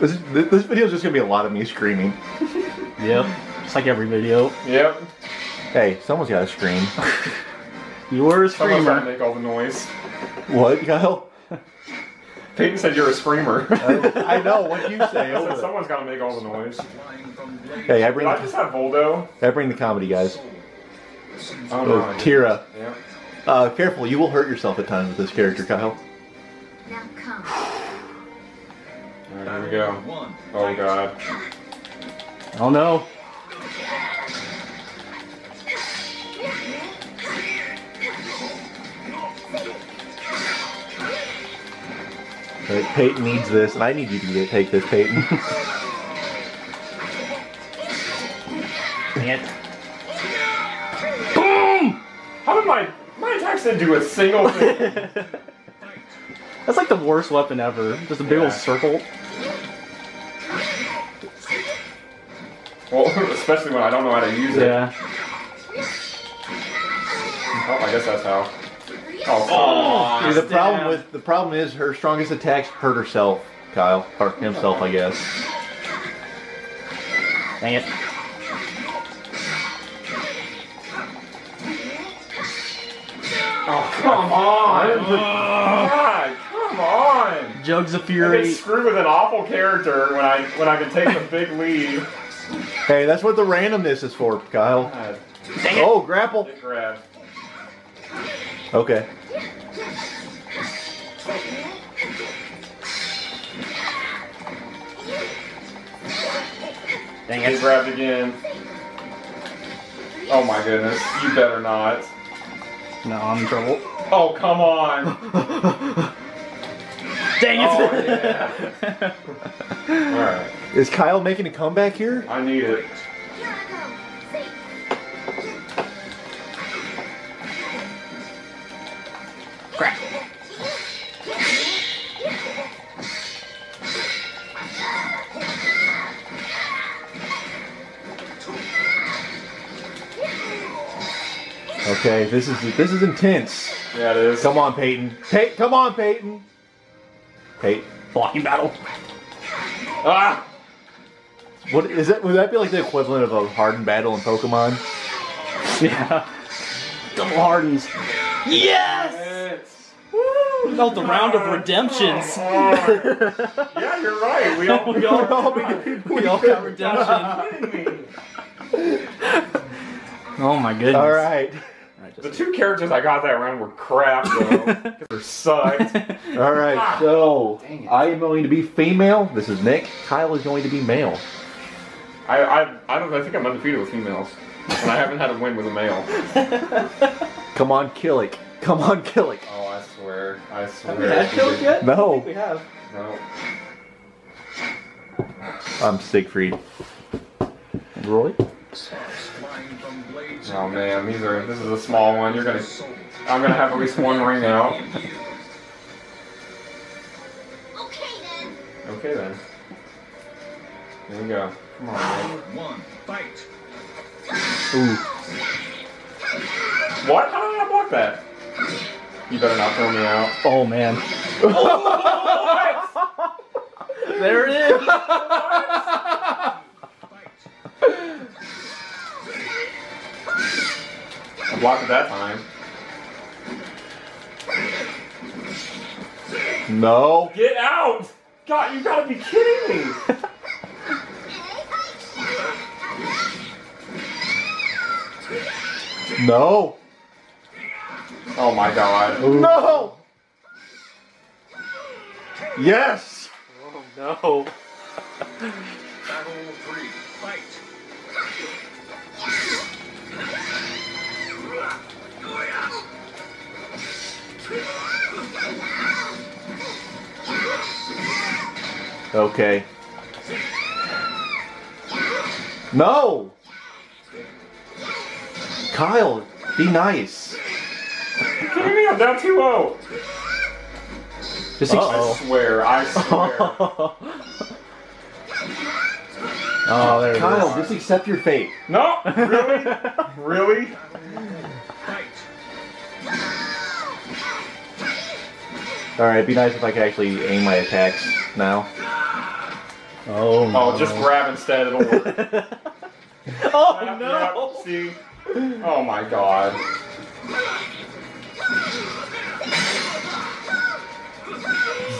This, this video is just gonna be a lot of me screaming. Yep. It's like every video. Yep. Hey, someone's got to scream. You're a Someone's got to screamer. make all the noise. what, Kyle? Peyton said you're a screamer. I know. What you say? I said Over someone's got to make all the noise. Hey, I Did bring I just the, have Voldo? I bring the comedy, guys. Oh no. Oh, I didn't. Tira. Yeah. Uh, careful, you will hurt yourself at times with this character, Kyle. Now come. All right, here we go. Oh god. Oh no. Right, Peyton needs this, and I need you to get, take this, Peyton. Dang it. How did my my attacks didn't do a single thing? That's like the worst weapon ever. Just a big Yeah. old circle. Well, especially when I don't know how to use it. Yeah. Oh, I guess that's how. Oh, oh come on. See, the problem with the problem is her strongest attacks hurt herself, Kyle, or himself, I guess. Dang it. Oh, come on! God, come on! Jugs of Fury. I Fury. get screwed with an awful character when I when I can take the big lead. Hey, that's what the randomness is for, Kyle. God, Dang it. Oh, grapple. Get. Okay. Dang Get it. grabbed again. Oh my goodness, you better not. No, I'm in trouble. Oh, come on. Dang it. Oh, yeah. Alright, Is Kyle making a comeback here? I need it. Here I go. Say, Crap. Okay, this is this is intense. Yeah, it is. Come on, Peyton. Pey- come on, Peyton. Peyton. Blocking battle. Ah! What is that? Would that be like the equivalent of a hardened battle in Pokemon? Yeah. Double hardens. Yes! It's- Felt the round of redemptions. yeah, you're right. We all, we all, We all got redemption. Oh my goodness. All right. The two characters I got that round were crap, though. 'cause they sucked. All right. Ah, so I am going to be female. This is Nick. Kyle is going to be male. I, I, I don't. I think I'm undefeated with females, and I haven't had a win with a male. Come on, Kilik. Come on, Kilik. Oh, I swear. I swear. Have swear. we had kills yet? No. We have. No. I'm Siegfried. Roy. Oh man, these are. This is a small one. You're gonna. I'm gonna have at least one ring out. okay then. Okay then. There you go. Come on, man. One, fight. Ooh. What? How did I block that? You better not throw me out. Oh man. There it is. I blocked it that time. No. Get out! God, you gotta be kidding me! No. Oh my god. No. Yes. Oh no. Okay. No. Kyle, be nice. You kidding me? I'm down 2-0. Just ex- I swear, I swear. Oh, there. Kyle, just accept your fate. no, really? Really? Fight. All right, be nice if I could actually aim my attacks now. Oh no. Oh, just grab instead. It'll work. oh Yep, no. yep, See? Oh my god.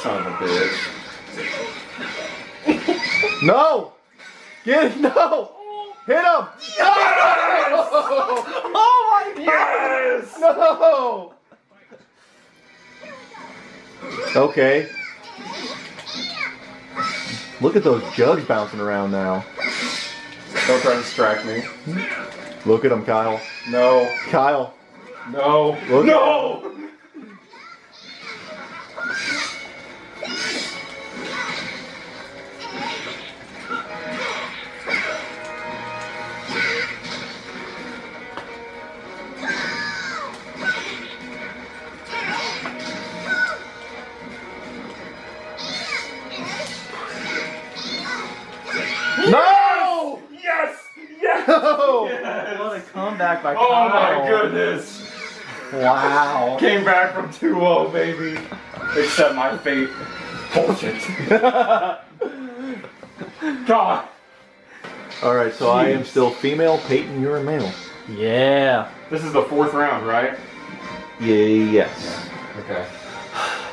Son of a bitch. No! Get it! No! Hit him! Yes! Oh my god. Yes! No! Okay. Look at those jugs bouncing around now. Don't try to distract me. Look at them, Kyle. No. Kyle. No. Look- no! No! Kyle. my goodness! Wow. Came back from 2-0, baby. Accept my fate. Bullshit. God. Alright, so I am still female. Peyton, you're a male. Yeah. This is the fourth round, right? Yeah, Yes. Okay.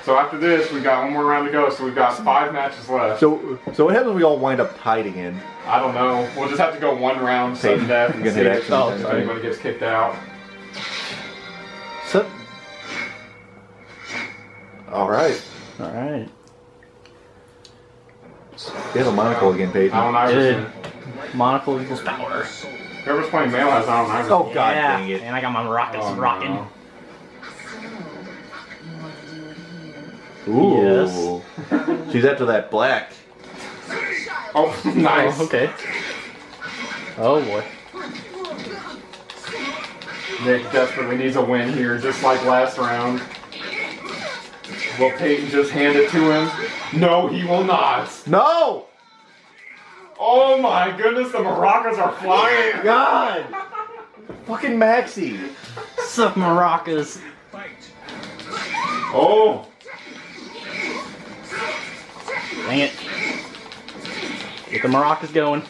So after this, we got one more round to go. So we've got five matches left. So, so what happens when we all wind up tied again? I don't know. We'll just have to go one round, sudden death, You and can see if, action Oh, anybody gets kicked out. All right. All right. You have a monocle again, Peyton. Allen Iverson. Monocle equals power. Whoever's playing male has Allen Iverson. Oh God yeah. dang it! And I got my rockets Oh, rocking. no. Ooh. She's after that black. Oh, nice. Oh, okay. Oh boy. Nick desperately needs a win here, just like last round. Will Peyton just hand it to him? No, he will not. No! Oh my goodness, the maracas are flying. God! Fucking Maxi. Suck maracas. Oh, Dang it. Get the maracas going.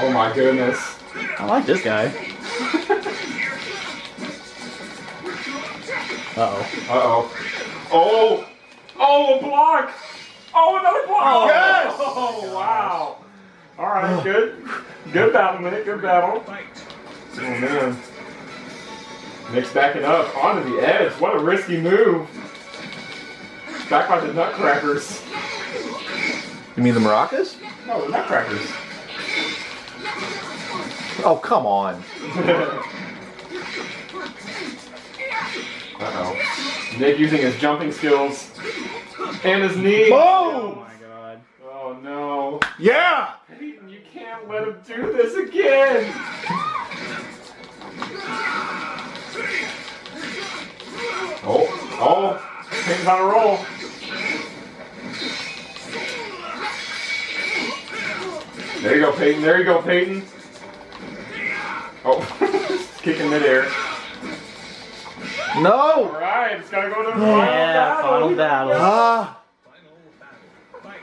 oh my goodness. I like this guy. Uh oh. Uh oh. Oh, oh, a block. Oh, another block. Oh, yes! Oh, wow. All right, good. Good battle, Nick. Good battle. Oh man. Nick's backing up onto the edge. What a risky move. Back by the Nutcrackers. You mean the maracas? No, the Nutcrackers. Oh, come on. Uh-oh. Nick using his jumping skills and his knee. Boom! Oh, oh my god. Oh no. Yeah! Peyton, you can't let him do this again. Oh, oh, Peyton's on a roll. There you go, Peyton. There you go, Peyton. Oh, kicking midair. All No! right, it's gotta go to the final Yeah, battle. final battle. Ah! Final battle. Fight.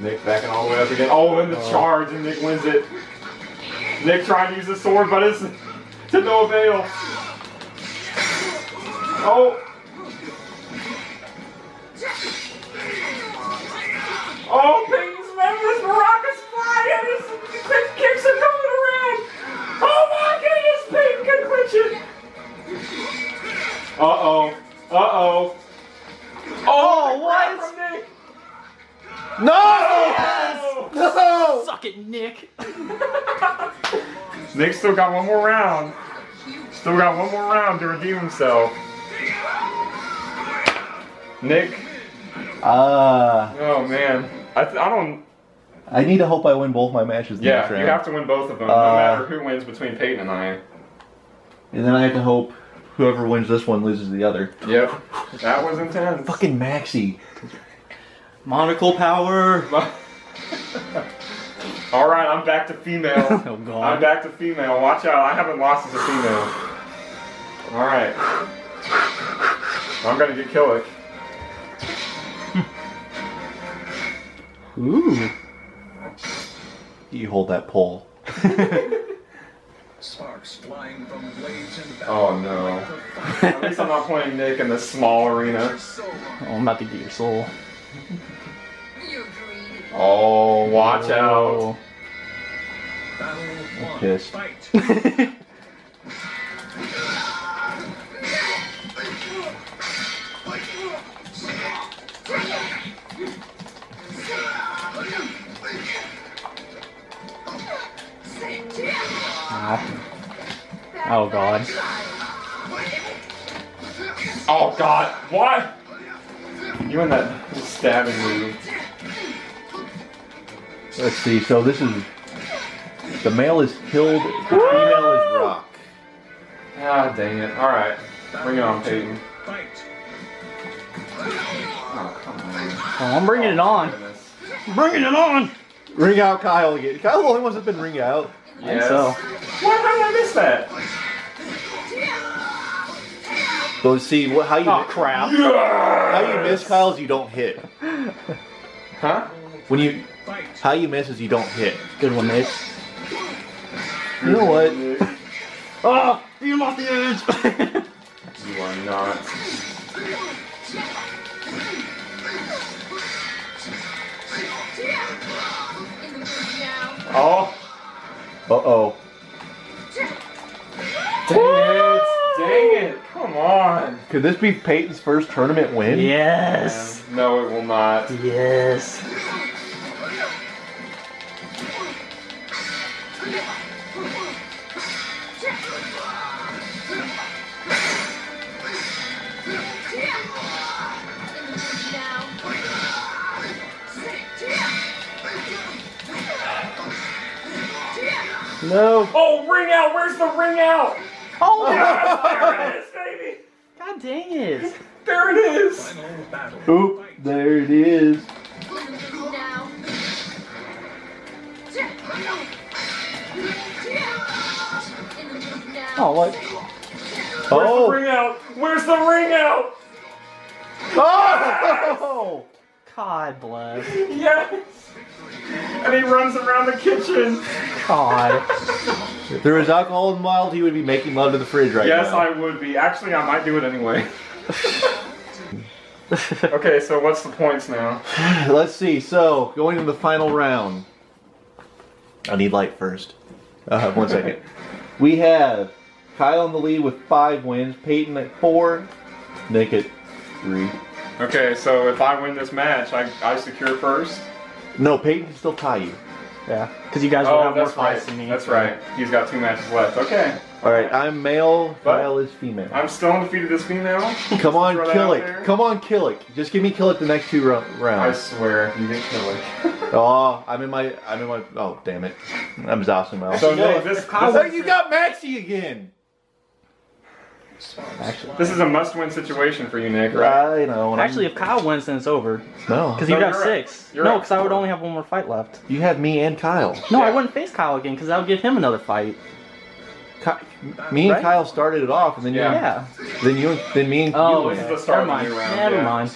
Nick backing all the way up again. Oh, and the charge, and Nick wins it. Nick trying to use the sword, but it's to no avail. Oh. Oh, Peyton can clinch it. Uh-oh. Uh-oh. Oh, what? From Nick. No! No! Suck it, Nick. Nick still got one more round. Still got one more round to redeem himself. Nick, Ah. oh man, I, th- I don't. I need to hope I win both my matches. Yeah, you have to win both of them, no Uh, matter who wins between Peyton and I. And then I have to hope whoever wins this one loses the other. Yep, that was intense. Fucking Maxi. Monocle power. All right, I'm back to female. Oh, God. I'm back to female. Watch out, I haven't lost as a female. All right. I'm gonna get Kilik. Ooh. You hold that pole. Sparks flying from blades and Oh no. At least I'm not playing Nick in the small arena. Oh, I'm about to get your soul. You're. Oh, watch out. Battle one. pissed. Fight. Oh god. Oh god, what? You and that stabbing move. Let's see. So this is the male is killed. The female is rock. Ah, dang it. Alright. Bring it on, Peyton. Fight. Oh, come on. Oh, I'm bringing it on. Goodness. Bringing it on. Ring out Kyle again. Kyle the only one that's been ring out. Yes. so. What? How did I miss that? So let's see what how you Oh crap. how you miss Kyle is you don't hit. Huh? When you Fight. how you miss is you don't hit. Good one, Nick. You know what? Oh, you off the edge. You are not. In the mood now. Oh, Uh oh. dang it. Dang it. Come on. Could this be Peyton's first tournament win? yes. No, it will not. Yes. In the mood now. No. Oh, ring out. Where's the ring out? Oh, Yes, there it is, baby. God dang it. There it is. Final. Oop. There it is. In the mood now. In the mood now. Oh, what? Where's Oh. the ring out? Where's the ring out? Oh. God bless. Yes. And he runs around the kitchen. God. If there was alcohol in involved, he would be making love to the fridge right yes, now. Yes, I would be. Actually, I might do it anyway. okay, so what's the points now? Let's see. So, going to the final round. I need light first. Uh, one second. We have Kyle in the lead with five wins, Peyton at four, Nick at three. Okay, so if I win this match, I, I secure first. No, Peyton can still tie you. Yeah, because you guys will Oh, have more that's right. fights than me. That's so- right. He's got two matches left. Okay. All right, I'm male. But- Kyle is female. I'm still undefeated as female. Come on, Throw that out Kilik. Come on, Kilik. Just give me Kilik the next two ro- I rounds. swear, you get killer. Oh, I'm in my. I'm in my. Oh, damn it. I'm Zasamel. So No, Nick, this, Kyle- Oh, this, you got Maxi again. Actually, this is a must-win situation for you, Nick, right? I know. and I'm- actually, if Kyle wins, then it's over. no, Because No, you got you're right. six. You're no, right. because I would only have one more fight left. you have me and Kyle. No, I wouldn't face Kyle again because that would give him another fight. Ki- me and Right? Kyle started it off, and then Yeah. you, Yeah. then you, then me and Oh, you This is the start Never mind. round, Never yeah. mind.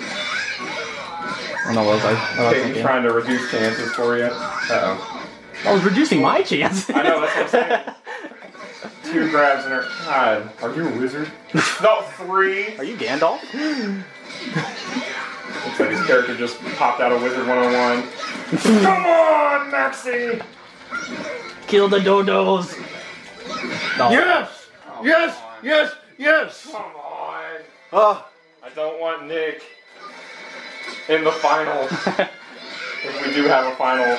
Oh, no, was I? I, was Peyton's thinking. trying to reduce chances for you. Uh-oh. I was reducing my chance. I know, that's what I'm saying. Two grabs in her. God, are you a wizard? no, three. Are you Gandalf? Looks like his character just popped out of Wizard 101. Come on, Maxi! Kill the dodos. No. Yes, yes, yes, yes. Come on. Oh, I don't want Nick in the final. if we do have a final.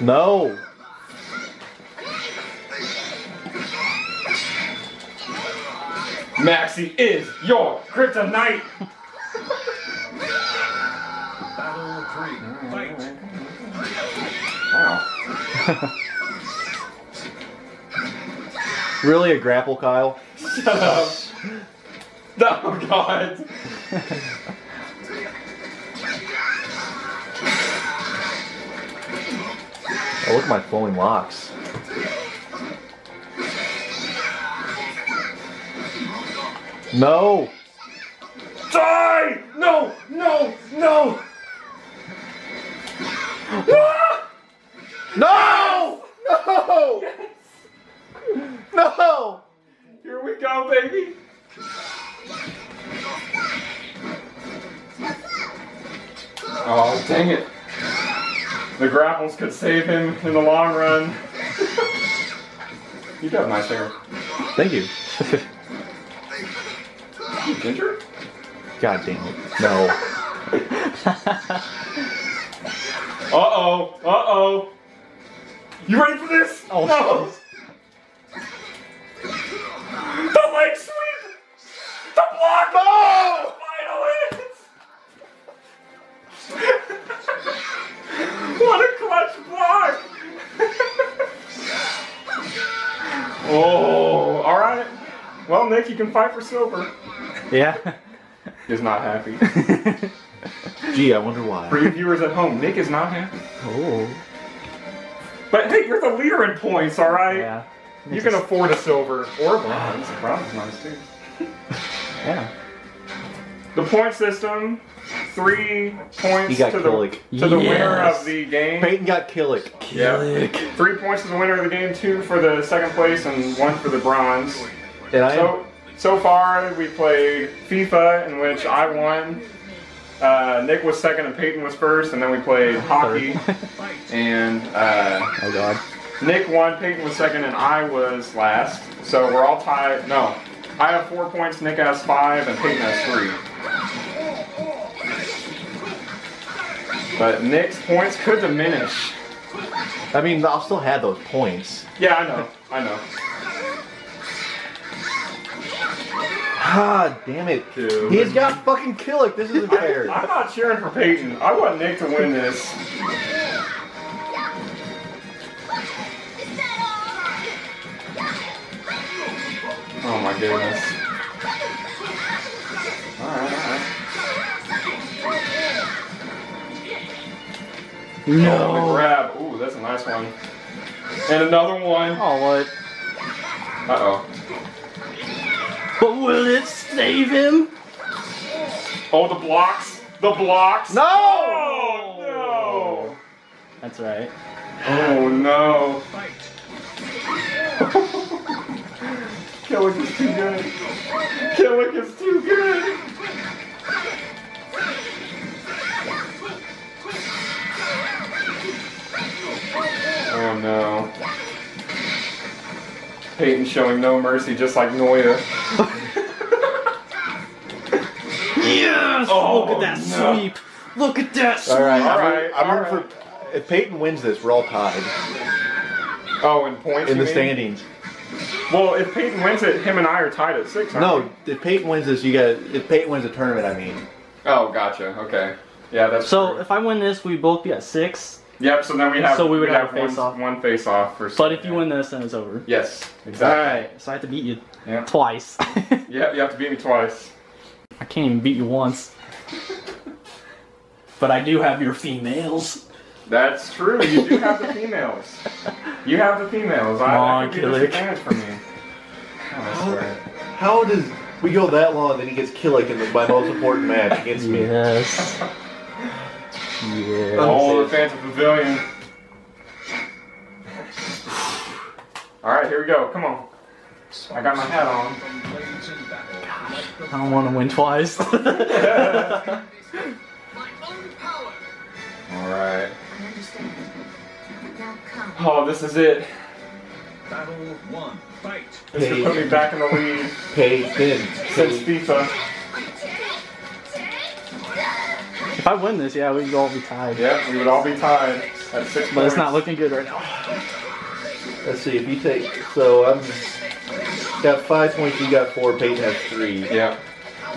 No. Maxi is your kryptonite! Battle three. Fight. Wow. Really a grapple, Kyle? Shut up. Oh God. Oh, look at my flowing locks. No! Die! No! No! No! No! No! No! Here we go, baby. Oh, dang it. The grapples could save him in the long run. you got a nice hair. Thank you. Ginger? God damn it. No. Uh-oh. Uh-oh. You ready for this? Oh, no. The leg sweep! The block! No! Block! oh, alright. Well, Nick, you can fight for silver. Yeah. Is not happy. Gee, I wonder why. For you viewers at home, Nick is not happy. oh. But hey, you're the leader in points, alright? Yeah. You can afford a silver or a bronze. Bronze is nice too. Yeah. The point system: three points He got to the Kilik. to the winner Yes. of the game. Peyton got Kilik. Yeah. Three points to the winner of the game, two for the second place, and one for the bronze. And I. So so far, we played FIFA, in which I won. Uh, Nick was second and Peyton was first, and then we played hockey, and uh, Oh god. Nick won, Peyton was second, and I was last. So we're all tied. No, I have four points, Nick has five, and Peyton has three. But Nick's points could diminish. I mean, I'll still have those points. Yeah, I know. I know. Ah, damn it. Dude. He's got fucking Kilik. This isn't fair. I'm not cheering for Peyton. I want Nick to win this. Oh my goodness. Oh, the No. grab. Ooh, that's a nice one. And another one. Oh what? Uh oh. But will it save him? Oh, the blocks. The blocks. No! Oh, That's right. Oh, no. Kilik is too good. Kilik is too good. Peyton showing no mercy, just like Noya. Yes! Oh, Look at that no. sweep! Look at that sweep! All right, All I'm, right, I'm right. for. If Peyton wins this, we're all tied Oh, in points? in you the mean? standings. Well, if Peyton wins it, him and I are tied at six. aren't No, we? if Peyton wins this, you got. If Peyton wins the tournament, I mean. Oh, gotcha. Okay. Yeah, that's So true. if I win this, we both be at six. Yep. So then we have. So we would have a one, face-off. One face off for. But if you win this, then it's over. Yes. Exactly. Alright, so I have to beat you Yeah. twice. Yep. You have to beat me twice. I can't even beat you once. but I do have your females. That's true. You do have the females. You have the females. I, Come on, that could be a Kilik. disadvantage for me. I swear. How does we go that long, then he gets Kilik in the, my most important match against me? Yes. Yeah. Oh, the Phantom Pavilion. All right, here we go. Come on. I got my hat on. From blades in battle. I don't want to win twice. All right. I understand. Now come. Oh, this is it. Battle one. Fight. This should put me back in the lead Peyton. since FIFA. If I win this, yeah, we'd all be tied. Yeah, we would all be tied at six But it's not looking good right now. Let's see if you take. So I'm got five points. You got four. Peyton has three. Yeah.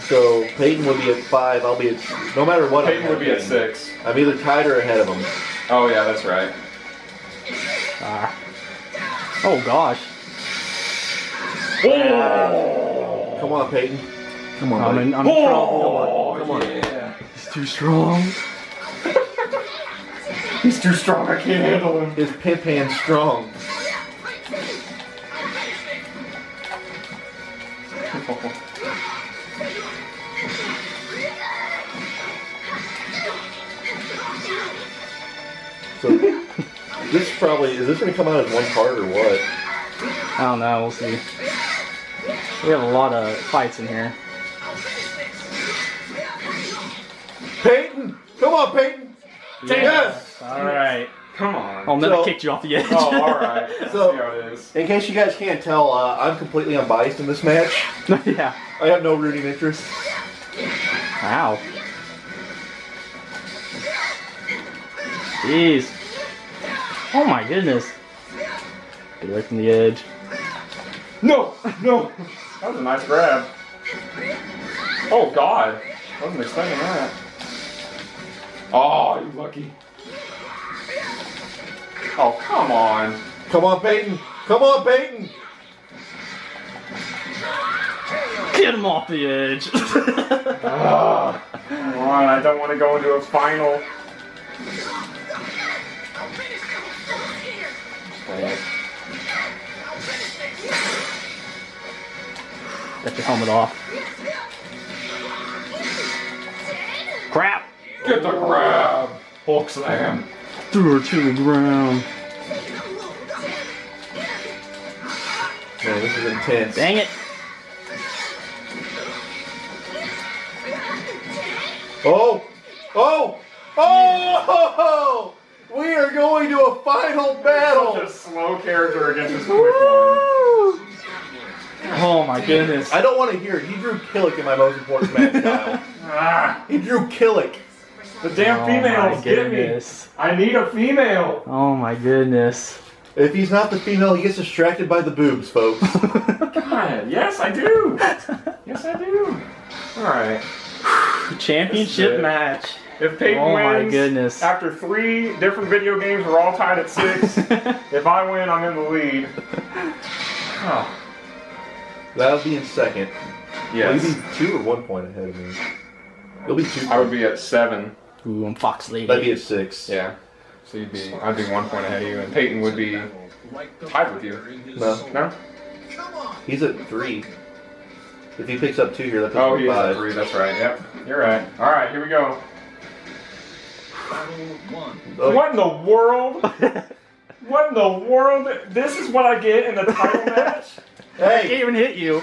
So Peyton would be at five. I'll be at. No matter what. Peyton I'm would be at getting, six. I'm either tied or ahead of him. Oh yeah, that's right. Ah. Oh gosh. Oh! Come on, Peyton. Come on, I'm buddy. in, I'm in trouble. Oh, Come on. yeah. He's too strong. He's too strong. I can't handle him. His pimp hand's strong. So this probably is this gonna come out as one part or what? I don't know. We'll see. We have a lot of fights in here. Come on, Peyton! Yes! All right. Come on. Oh, and then So- I kicked you off the edge. Oh, all right. Let's So- see how it is. In case you guys can't tell, uh, I'm completely unbiased in this match. yeah. I have no rooting interest. Wow. Jeez. Oh my goodness. Get away from the edge. No, no. That was a nice grab. Oh God, I wasn't expecting that. Oh, you lucky. Oh come on. Come on, Peyton! Come on, Peyton! Get him off the edge. Ah, come on. I don't want to go into a final. Get your helmet off. Get the grab. Hulk slam. Threw her to the ground. Man, this is intense. Dang it. Oh! Oh! Oh! We are going to a final battle! Such a slow character against this quick one. Oh my goodness. I don't want to hear it. He drew Kilik in my most important match, Kyle. Ah, He drew Kilik. The damn Oh females get me. goodness. I need a female. Oh my goodness. If he's not the female, he gets distracted by the boobs, folks. God, yes, I do. Yes, I do. All right. Championship This is it. match. If Peyton Oh my goodness. after three different video games, we're all tied at six. if I win, I'm in the lead. Oh, That'll be in second. Will yes. you be two or one point ahead of me? You'll be two. I would be at seven. Ooh, I'm Fox Lady. That'd be at six. Yeah. So you'd be, I'd be one point ahead of you, and Peyton would be tied with you. No, No? he's at three. If he picks up two here, that puts Oh, him he is at at five. three. That's right. Yep. You're right. All right, here we go. One. Oh, What in the world? What in the world? This is what I get in the title match? I can't even hit you.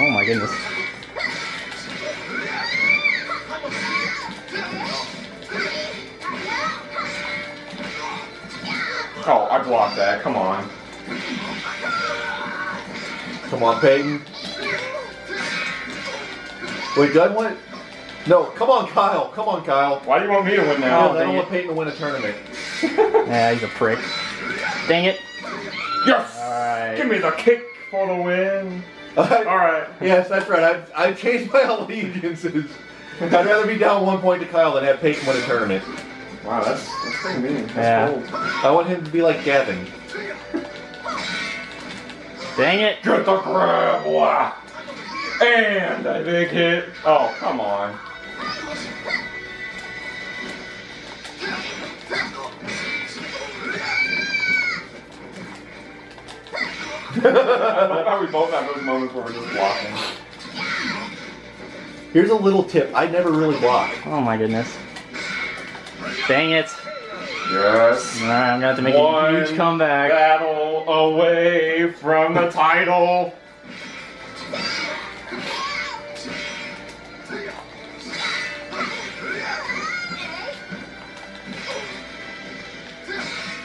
Oh my goodness. I blocked that. Come on. Come on, Peyton. Wait, do I want? No, come on, Kyle. Come on, Kyle. Why do you want me to win Because now? I don't it. want Peyton to win a tournament. Yeah, he's a prick. Dang it. Yes! Alright. Give me the kick for the win. All right. yes, that's right. I've, I've changed my allegiances. I'd rather be down one point to Kyle than have Peyton win a tournament. Wow, that's that's pretty mean. That's Yeah. bold. I want him to be like Gavin. Dang it. Get the grab, boy. And a big hit. Oh, come on. I love how we both have those moments where we're just blocking. Here's a little tip. I never really block. Oh my goodness. Dang it. Yes. Alright, I'm gonna have to make One a huge comeback. Battle away from the title.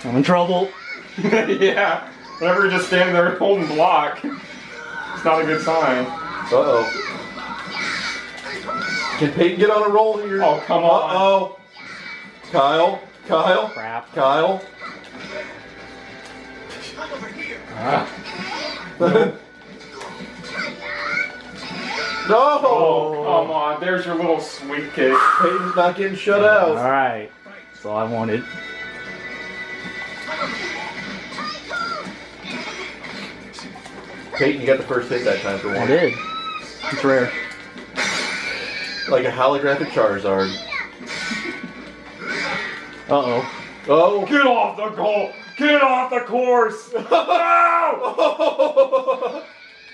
I'm in trouble. yeah. Whenever you're just standing there holding block, it's not a good sign. Uh oh. Can Peyton get on a roll here? Oh, come on. Uh on. oh. Kyle. Kyle. Crap. Kyle. Ah. no. Oh, come on. There's your little sweet kick. Peyton's not getting shut out. Alright. That's all I wanted. Peyton, you got the first hit that time for I one. did. It's rare. Like a holographic Charizard. Uh oh. Oh! Get off the goal! Get off the course! No!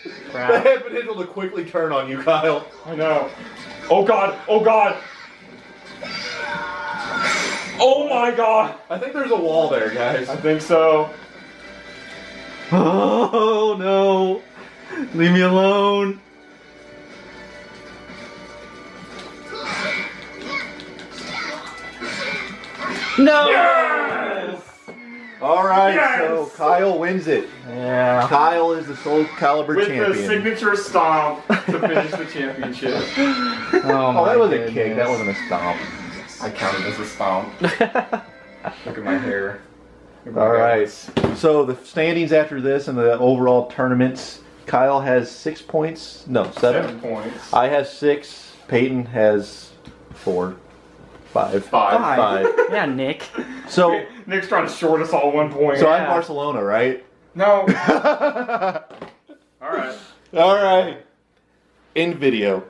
the Crap. had potential to quickly turn on you, Kyle. I know. Oh god! Oh god! Oh my god! I think there's a wall there, guys. I think so. Oh no. Leave me alone. No. Yes! All right, Yes! so Kyle wins it. Yeah. Kyle is the Soul Calibur With the signature stomp to finish the championship. Oh, oh, that was a kick. That wasn't a stomp. I counted as a stomp. Look at my hair. Look at my All right. guts. So the standings after this and the overall tournaments, Kyle has six points. No, seven. Seven points. I have six. Peyton has four, five, Five. Five. five. yeah, Nick. So, Nick's trying to short us all one point. so I'm Yeah. Barcelona, right? no. all right. All right. right. In video.